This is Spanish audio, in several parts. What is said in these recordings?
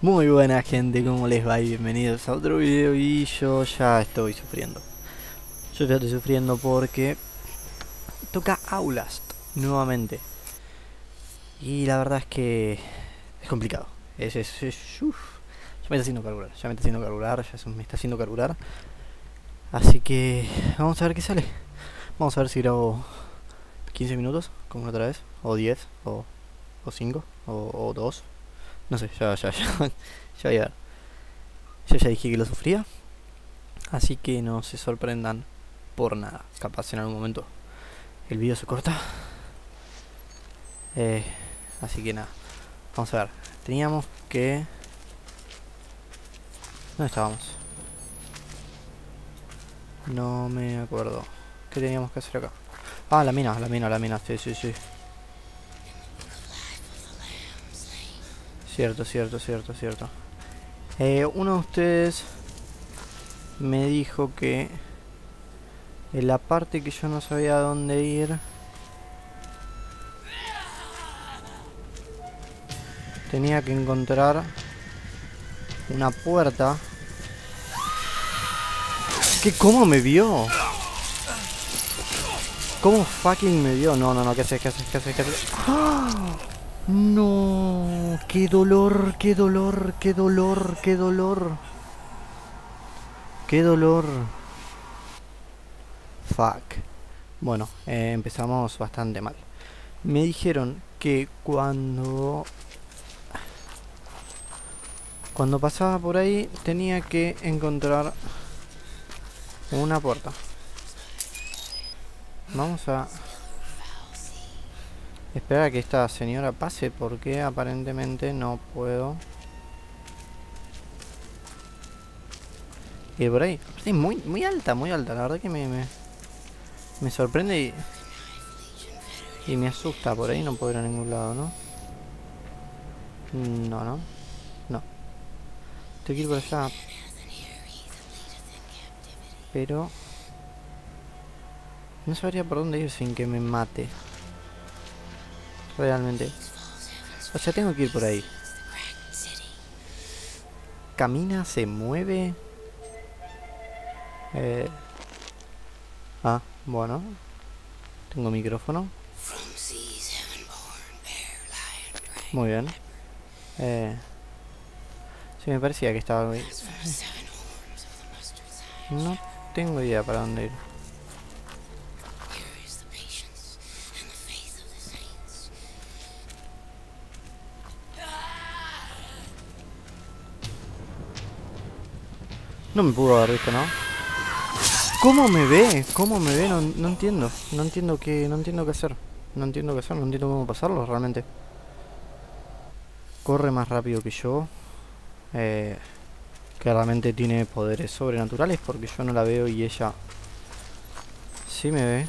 Muy buena gente, ¿cómo les va? Bienvenidos a otro video y yo ya estoy sufriendo. Yo ya estoy sufriendo porque toca Aulast nuevamente. Y la verdad es que es complicado. Es, es, es. Ya me está haciendo carburar, ya me está haciendo carburar, ya me está haciendo carburar. Así que vamos a ver qué sale. Vamos a ver si grabo 15 minutos, como otra vez, o 10, o, o 5, o, o 2. No sé, ya, ya, ya, ya voy. Yo ya dije que lo sufría. Así que no se sorprendan por nada. Capaz en algún momento el vídeo se corta. Eh, así que nada. Vamos a ver. Teníamos que... ¿Dónde estábamos? No me acuerdo. ¿Qué teníamos que hacer acá? Ah, la mina, la mina, la mina. Sí, sí, sí. Cierto, cierto, cierto, cierto. Eh, uno de ustedes me dijo que en la parte que yo no sabía dónde ir tenía que encontrar una puerta. ¿Qué? ¿Cómo me vio? ¿Cómo fucking me vio? No, no, no, ¿qué haces? ¿Qué haces? ¿Qué haces? ¿Qué haces? ¡Ah! No, qué dolor, qué dolor, qué dolor, qué dolor. Qué dolor. Fuck. Bueno, eh, empezamos bastante mal. Me dijeron que cuando... Cuando pasaba por ahí tenía que encontrar una puerta. Vamos a esperar a que esta señora pase porque aparentemente no puedo ir por ahí. Sí, muy, muy alta, muy alta. La verdad que me, me, me sorprende y, y me asusta. Por ahí no puedo ir a ningún lado, ¿no? No, no. No. Tengo que ir por allá. Pero... No sabría por dónde ir sin que me mate. Realmente. O sea, tengo que ir por ahí. Camina, se mueve. Eh... Ah, bueno. Tengo micrófono. Muy bien. Eh... Sí, me parecía que estaba... No tengo idea para dónde ir. No me pudo haber visto, ¿no? ¿Cómo me ve? ¿Cómo me ve? No, no entiendo. No entiendo qué, no entiendo qué hacer. No entiendo qué hacer, no entiendo cómo pasarlo realmente. Corre más rápido que yo. Eh, claramente tiene poderes sobrenaturales porque yo no la veo y ella sí me ve.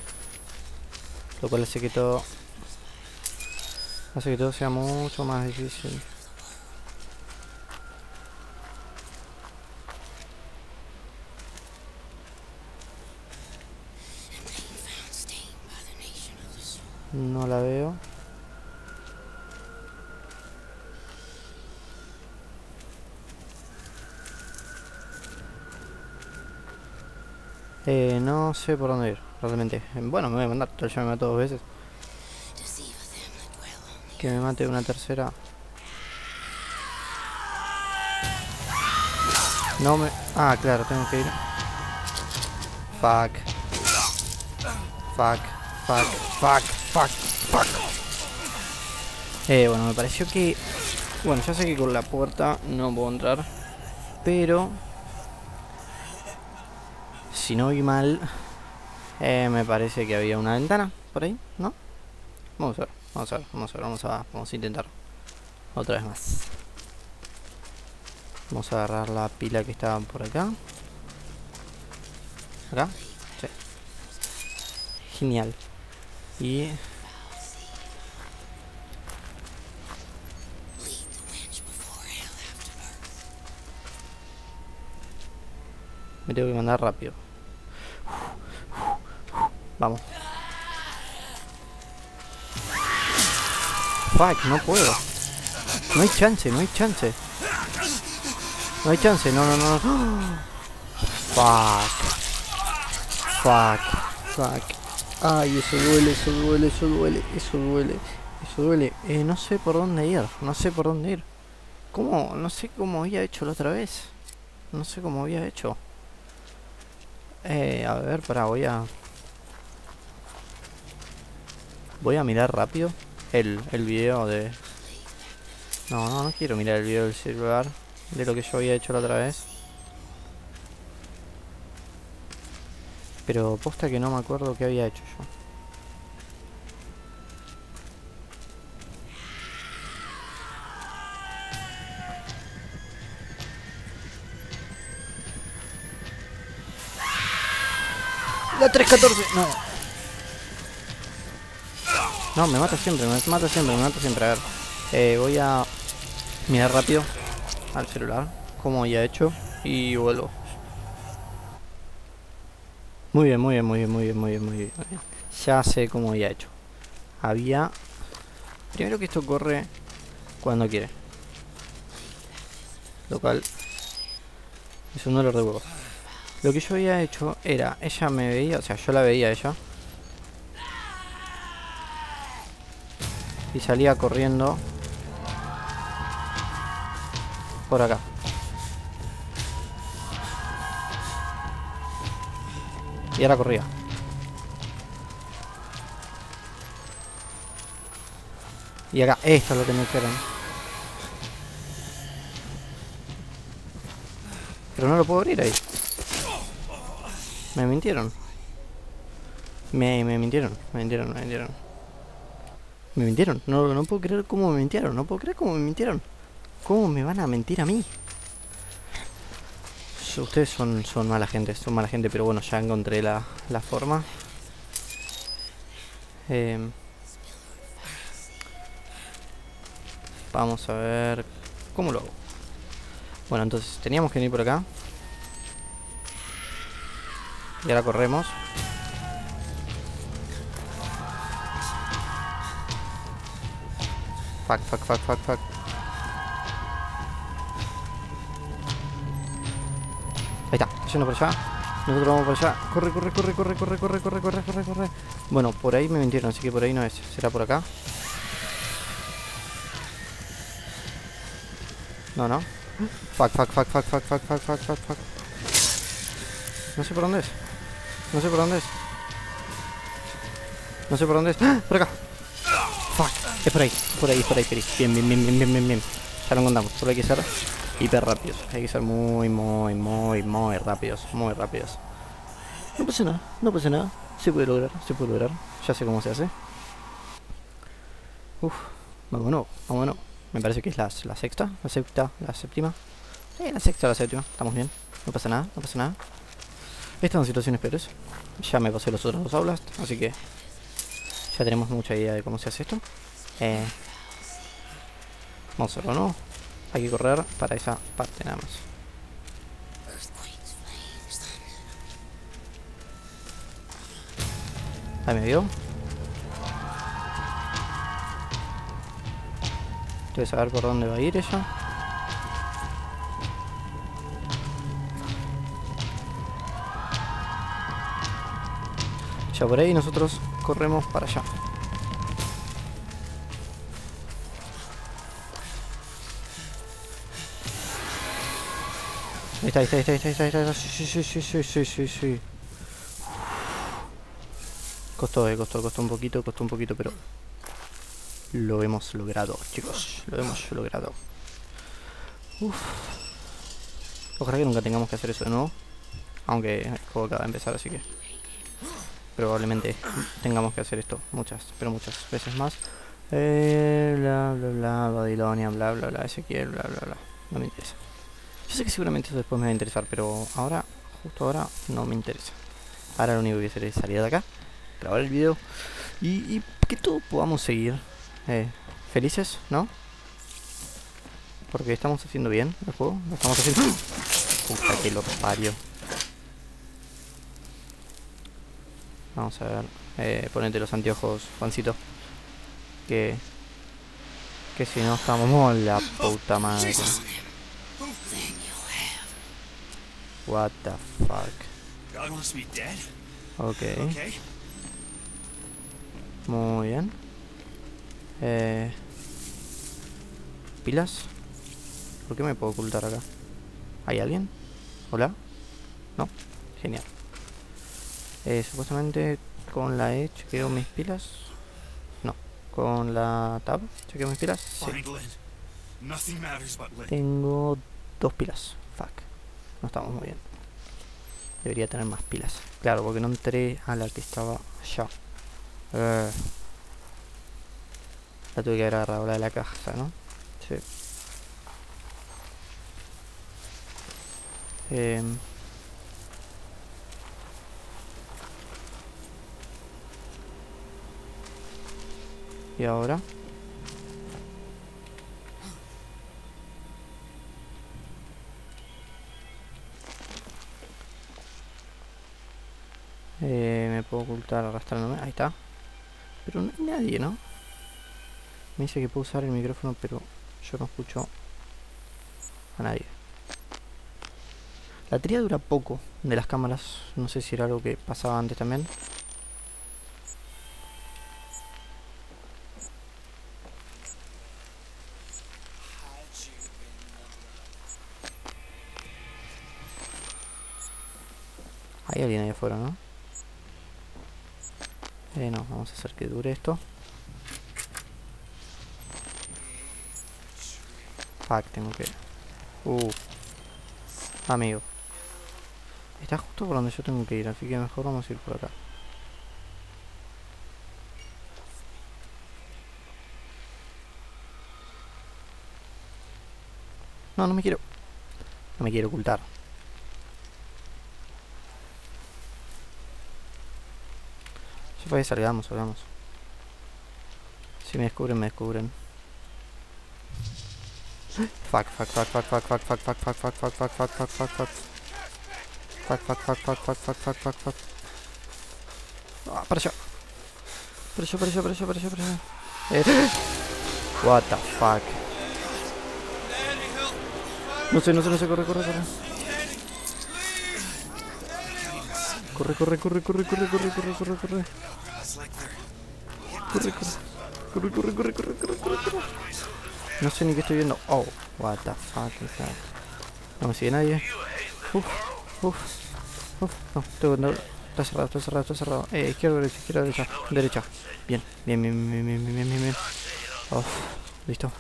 Lo cual hace que todo... Hace que todo sea mucho más difícil. No la veo. Eh, no sé por dónde ir, realmente. Bueno, me voy a mandar, ya me mató dos veces. Que me mate una tercera. No me... Ah, claro, tengo que ir. Fuck. Fuck. Fuck. Fuck. Fuck. Fuck. Eh, bueno, me pareció que... Bueno, ya sé que con la puerta no puedo entrar. Pero... Si no vi mal... Eh, me parece que había una ventana por ahí, ¿no? Vamos a ver, vamos a ver, vamos a ver, vamos a, vamos a intentar. Otra vez más. Vamos a agarrar la pila que estaba por acá. ¿Acá? Sí. Genial. Y... Me tengo que mandar rápido. Vamos. Fuck, no puedo. No hay chance, no hay chance. No hay chance, no, no, no. Fuck. Fuck. Fuck. Ay, eso duele, eso duele, eso duele, eso duele. Eso duele. Eh, no sé por dónde ir. No sé por dónde ir. ¿Cómo? No sé cómo había hecho la otra vez. No sé cómo había hecho. Eh, a ver, para, voy a... Voy a mirar rápido el, el video de... No, no, no quiero mirar el video del celular de lo que yo había hecho la otra vez. Pero posta que no me acuerdo qué había hecho yo. La 314, no. No, me mata siempre, me mata siempre, me mata siempre. A ver, eh, voy a mirar rápido al celular, como ya he hecho, y vuelvo. Muy bien, muy bien, muy bien, muy bien, muy bien, muy bien. Ya sé cómo he hecho. Había... Primero que esto corre cuando quiere. Lo cual... Es un dolor de. Lo que yo había hecho era... Ella me veía, o sea, yo la veía a ella. Y salía corriendo por acá. Y ahora corría. Y acá, esto es lo que me dijeron. Pero no lo puedo abrir ahí. Me mintieron. Me, me mintieron, me mintieron, me mintieron. Me mintieron. No, no puedo creer cómo me mintieron. No puedo creer cómo me mintieron. ¿Cómo me van a mentir a mí? Ustedes son, son mala gente, son mala gente, pero bueno, ya encontré la, la forma. Eh, vamos a ver cómo lo hago. Bueno, entonces teníamos que venir por acá. Y ahora corremos. Fuck, fuck, fuck, fuck, fuck. Ahí está, yendo por allá. Nosotros vamos por allá. Corre, corre, corre, corre, corre, corre, corre, corre, corre, corre. Bueno, por ahí me mintieron, así que por ahí no es. ¿Será por acá? No, no. Fuck, fuck, fuck, fuck, fuck, fuck, fuck, fuck, fuck, fuck. No sé por dónde es. No sé por dónde es. No sé por dónde es. ¡Ah! Por acá. Fuck. Es por ahí. Por ahí, por ahí, por ahí. Bien, bien, bien, bien, bien, bien, bien. Ya lo encontramos. Solo hay que ser hiper rápidos. Hay que ser muy, muy, muy, muy rápidos. Muy rápidos. No pasa nada. No pasa nada. Se puede lograr. Se puede lograr. Ya sé cómo se hace. Uf. Vámonos. Vámonos. Me parece que es la, la sexta. La sexta. La séptima. Sí, la sexta la séptima. Estamos bien. No pasa nada. No pasa nada. Estas son situaciones peores. Ya me pasé los otros dos aulas, así que ya tenemos mucha idea de cómo se hace esto. Eh, vamos a hacerlo, ¿no? Hay que correr para esa parte nada más. Ahí me. Entonces a ver por dónde va a ir ella. Ya por ahí nosotros corremos para allá. Está, ahí está, ahí está, ahí está, ahí está. Sí, sí, sí, sí, sí, sí, sí. Costó, eh, costó, costó un poquito, costó un poquito, pero lo hemos logrado, chicos. Lo hemos logrado. Uf. Ojalá que nunca tengamos que hacer eso de nuevo. Aunque el juego acaba de empezar, así que probablemente tengamos que hacer esto muchas, pero muchas veces más. Eh, bla, bla, bla, Babilonia, bla, bla, bla, Ezequiel, bla, bla, bla. No me interesa. Yo sé que seguramente eso después me va a interesar, pero ahora, justo ahora, no me interesa. Ahora lo único que voy a hacer es salir de acá, grabar el video y, que todos podamos seguir eh, felices, ¿no? Porque estamos haciendo bien el juego, lo estamos haciendo... Puta que lo parió. Vamos a ver. Eh, ponete los anteojos, Juancito. Que... Que si no estamos... la puta madre! What the fuck. God wants me dead? Ok. Okay. Muy bien. Eh, ¿Pilas? ¿Por qué me puedo ocultar acá? ¿Hay alguien? ¿Hola? No. Genial. Eh, supuestamente con la E chequeo mis pilas. No. Con la tab chequeo mis pilas. Sí. Tengo dos pilas. Fuck. No estamos muy bien. Debería tener más pilas. Claro, porque no entré a la que estaba allá. Eh. La tuve que haber agarrado la de la caja, ¿no? Sí. Em. Y ahora. Eh, me puedo ocultar arrastrándome. Ahí está. Pero no hay nadie, ¿no? Me dice que puedo usar el micrófono, pero yo no escucho a nadie. La tría dura poco de las cámaras. No sé si era algo que pasaba antes también. Hay alguien ahí afuera, ¿no? Eh, no, vamos a hacer que dure esto. Fuck, tengo que... Uh. Amigo. Está justo por donde yo tengo que ir, así que mejor vamos a ir por acá. No, no me quiero... No me quiero ocultar. Fue, salgamos, salgamos. Si me descubren, me descubren. Fuck, fuck, fuck, fuck, fuck, fuck, fuck, fuck, fuck, fuck, fuck, fuck, fuck, fuck, fuck, fuck. Fuck, fuck, fuck, fuck, fuck, fuck, fuck, fuck, fuck. Ah, para allá. Para allá, para allá, para allá, para allá, para allá. Eh. What the fuck. No sé, no sé, no sé, corre, corre, corre. Corre, corre, corre, corre, corre, corre, corre, corre, corre. Corre, corre. Corre, corre, corre, corre, corre, corre, corre. No sé ni qué estoy viendo. Oh, what the fuck is that? No me sigue nadie. Uf, uf, uf. No, tengo no, Está cerrado, está cerrado, está cerrado. Eh, izquierda, derecha, izquierda, derecha. Derecha. Bien, bien, bien, bien, bien, bien, bien, bien. bien. Uf, listo.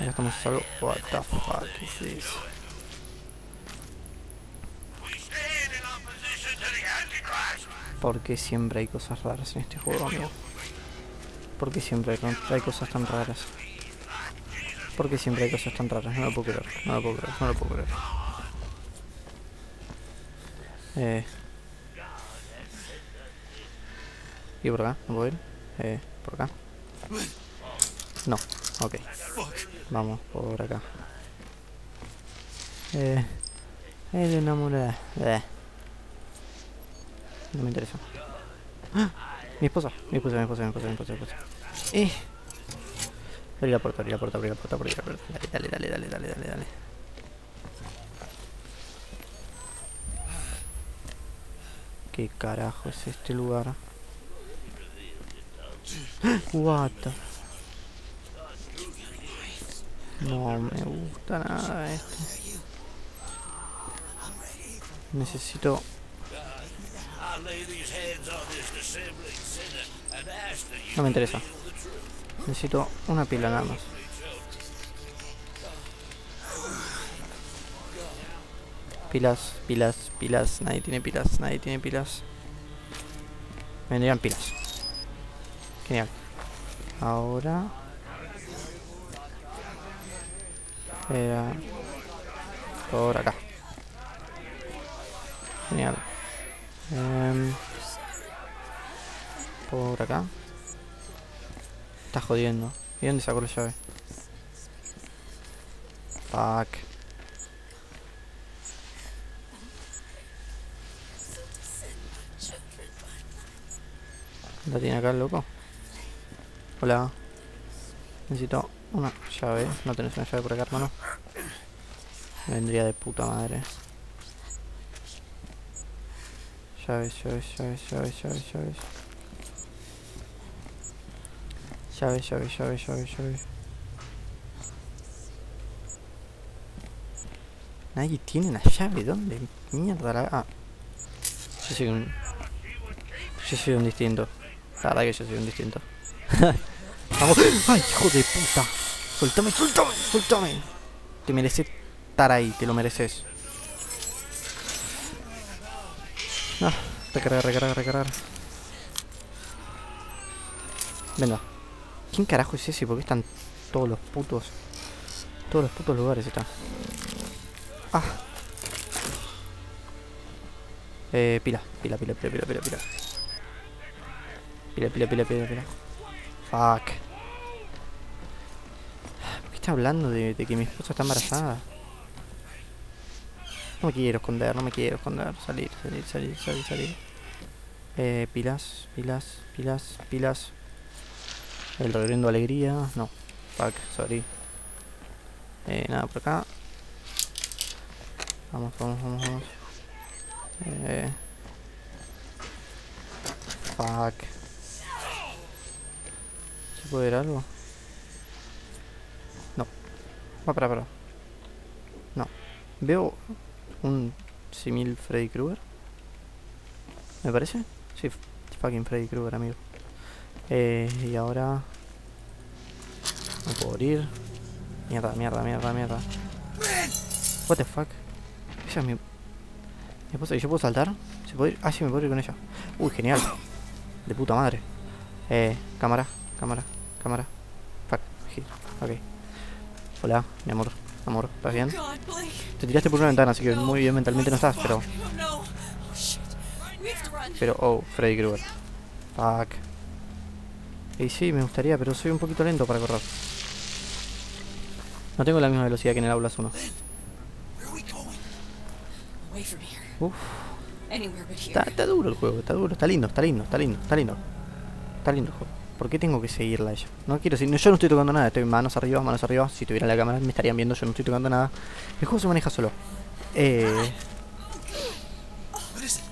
Ya estamos a salvo. What the fuck is this? ¿Por qué siempre hay cosas raras en este juego, amigo? ¿Por qué siempre hay, cosas tan raras? ¿Por qué siempre hay cosas tan raras? No lo puedo creer, no lo puedo creer, no lo puedo creer. Eh. ¿Y por acá? ¿No puedo ir? Eh, ¿por acá? No, ok. Vamos por acá. Eh. El enamorada. Eh. No me interesa. ¡Ah! Mi esposa, mi esposa, mi esposa, mi esposa, mi esposa, mi esposa. Eh. Abrí la puerta, abrí la puerta, abrí la puerta, abrí la puerta. Dale, dale, dale, dale, dale, dale. ¿Qué carajo es este lugar? ¡Ah! What the No me gusta nada esto. Necesito No me interesa. Necesito una pila nada más. Pilas, pilas, pilas. Nadie tiene pilas, nadie tiene pilas. Vendrían pilas. Genial. Ahora... Eh, por acá. Genial. Em, por acá. Está jodiendo. ¿Y dónde sacó la llave? Fuck. ¿La tiene acá el loco? Hola. Necesito una llave. ¿No tenés una llave por acá, hermano? Vendría de puta madre. Llaves, llaves, llaves, llaves, llaves, llaves. Llaves, llaves, llaves, llaves, llaves. Nadie tiene una llave, ¿dónde mierda la... Ah. Yo soy un... Yo soy un distinto. La verdad que yo soy un distinto. Vamos. ¡Ay, hijo de puta! ¡Soltame, soltame, soltame! Te mereces estar ahí, te lo mereces. Ah, recargar, recargar, recargar. Venga. ¿Quién carajo es ese? ¿Por qué están todos los putos? Todos los putos lugares están. Ah. Eh, pila, pila, pila, pila, pila, pila, pila. Pila, pila, pila, pila, pila. Fuck. ¿Por qué está hablando de, de que mi esposa está embarazada? No me quiero esconder, no me quiero esconder. Salir, salir, salir, salir, salir. Eh, pilas, pilas, pilas, pilas. El reverendo alegría. No. Fuck, sorry. Eh, nada por acá. Vamos, vamos, vamos, vamos. Eh. Fuck. ¿Se puede ver algo? No. Va para, para. No. Veo un simil Freddy Krueger. ¿Me parece? Sí, fucking Freddy Krueger, amigo. Eh, y ahora... No puedo ir. Mierda, mierda, mierda, mierda. What the fuck? Esa es mi... Mi esposa, ¿y yo puedo saltar? ¿Se puede ir? Ah, sí, me puedo ir con ella. Uy, genial. De puta madre. Eh, cámara, cámara, cámara. Fuck, hit. Ok. Hola, mi amor. Amor, ¿estás bien? Te tiraste por una ventana, así que muy bien mentalmente no estás, pero... Pero, oh, Freddy Krueger. Fuck. Y sí, me gustaría, pero soy un poquito lento para correr. No tengo la misma velocidad que en el Aulas 1. Where are we going? Away from here. Uf, está, está duro el juego, está duro, está lindo, está lindo, está lindo, está lindo. Está lindo el juego. ¿Por qué tengo que seguirla a ella? No quiero seguir, no, yo no estoy tocando nada, estoy manos arriba, manos arriba. Si tuviera la cámara me estarían viendo, yo no estoy tocando nada. El juego se maneja solo. Eh?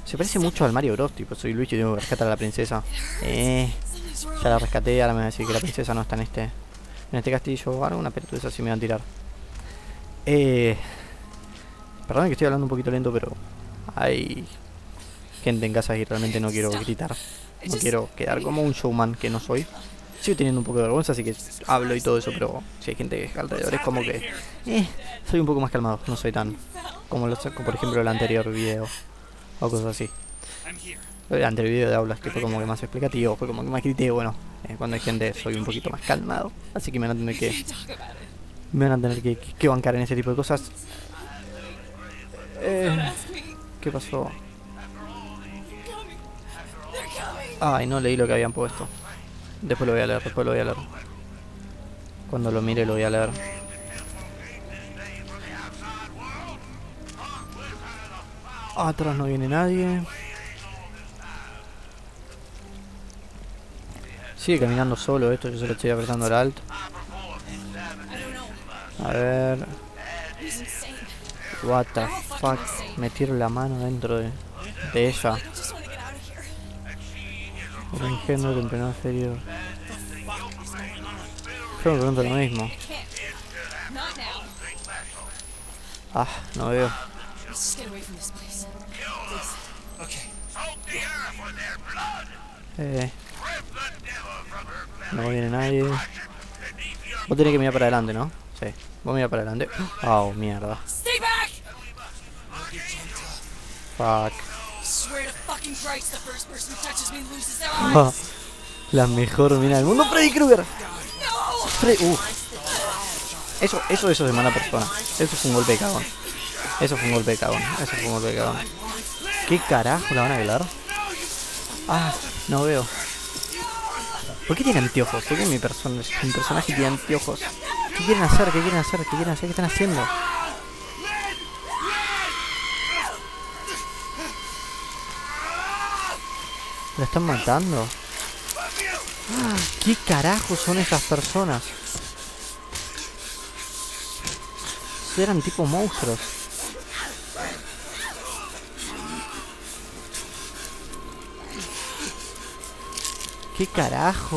Se parece mucho al Mario Bros. Tipo, soy Luigi y tengo que rescatar a la princesa. Eh, ya la rescaté, ahora me va a decir que la princesa no está en este en este castillo. Ahora una pelotudez así me van a tirar. Eh, perdón que estoy hablando un poquito lento, pero hay gente en casa y realmente no quiero gritar. No quiero quedar como un showman que no soy. Sigo teniendo un poco de vergüenza, así que hablo y todo eso, pero si hay gente alrededor es como que... Eh, soy un poco más calmado, no soy tan... Como lo saco, por ejemplo, el anterior video. O cosas así. Here. El video de aulas que fue como que más explicativo, fue como que más grité, bueno, eh, cuando hay gente soy un poquito más calmado, así que me van a tener que, me van a tener que, que- bancar en ese tipo de cosas. Eh. ¿Qué pasó? Ay, no leí lo que habían puesto. Después lo voy a leer, después lo voy a leer. Cuando lo mire lo voy a leer. Atrás no viene nadie. Sigue caminando solo esto, yo se lo estoy apretando el alt. I don't know. A ver. What the fuck. Meter la mano dentro de, de ella. El ingenuo temprano inferior. Yo me pregunto lo mismo. Ah, no veo. Let's get away from this place. Please. Okay. Eh. No viene nadie. Vos tenés que mirar para adelante, ¿no? Sí. Vos mira para adelante. Oh, mierda. Stay back! Fuck. Eyes. la mejor mina del mundo, Freddy Krueger. No! Fre- Uf. Eso, eso, eso es de mala persona. Eso fue un golpe de cagón. Eso fue un golpe de cagón. Eso fue un golpe de cagón. ¿Qué carajo la van a violar? Ah, no veo. ¿Por qué tiene anteojos? ¿Por qué mi, mi personaje tiene anteojos? ¿Qué quieren hacer? ¿Qué quieren hacer? ¿Qué quieren hacer? ¿Qué están haciendo? ¿Lo están matando? Ah, ¿Qué carajo son esas personas? Eran tipo monstruos. To death.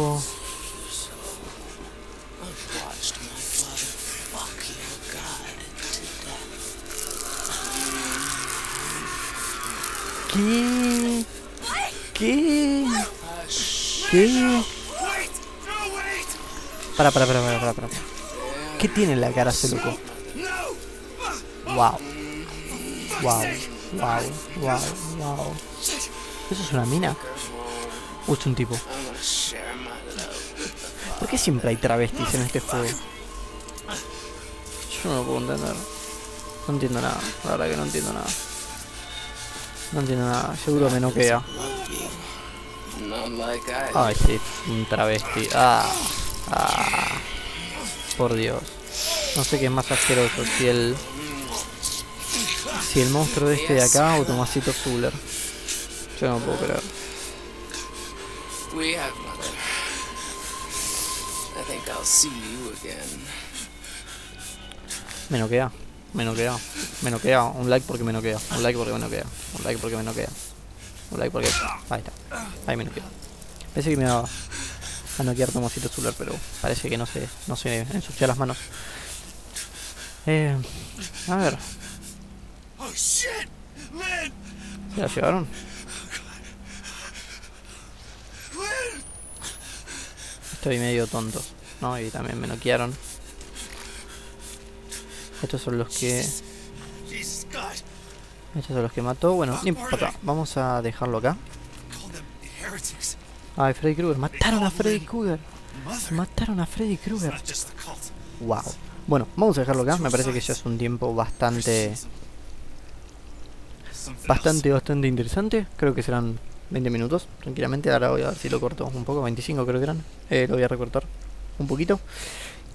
¿Qué? ¿Qué? ¿Qué? Para, para, para, para, para, para. ¿Qué tiene en la cara ese loco? Wow. Wow. Wow. Wow. Wow. ¿Eso es una mina? ¿O es un tipo? ¿Por qué siempre hay travestis en este juego? Yo no lo puedo entender. No entiendo nada. La verdad que no entiendo nada. No entiendo nada. Seguro me like I Ay, sí. Un travesti. Ah. Ah. Por Dios. No sé qué es más asqueroso. Si el... Si el monstruo este de acá o Tomasito Zuller. Yo no puedo creer. We have mother. I think I'll see you again. Me noquea. Me noquea. Me noquea. Un like porque me noquea. Un like porque me noquea. Un like porque me noquea. Un like porque... Ahí está. Ahí me noquea. Pensé que me iba a noquear Tomasito Zuller, pero parece que no se, no se ensucia las manos. Eh, a ver, Oh shit! ¿se la llevaron? Estoy medio tonto, ¿no? Y también me noquearon. Estos son los que... Estos son los que mató. Bueno, no importa. Vamos a dejarlo acá. Ay, Freddy Krueger. Mataron a Freddy Krueger. Mataron a Freddy Krueger. Wow. Bueno, vamos a dejarlo acá. Me parece que ya es un tiempo bastante... Bastante, bastante interesante. Creo que serán 20 minutos, tranquilamente. Ahora voy a ver si lo corto un poco. 25 creo que eran. Eh, lo voy a recortar un poquito.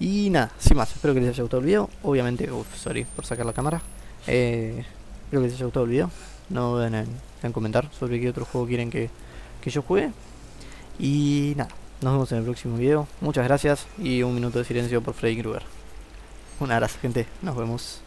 Y nada, sin más. Espero que les haya gustado el video. Obviamente, uff, sorry por sacar la cámara. Eh, espero que les haya gustado el video. No duden en, en comentar sobre qué otro juego quieren que, que yo juegue. Y nada, nos vemos en el próximo video. Muchas gracias y un minuto de silencio por Freddy Krueger. Un abrazo, gente. Nos vemos.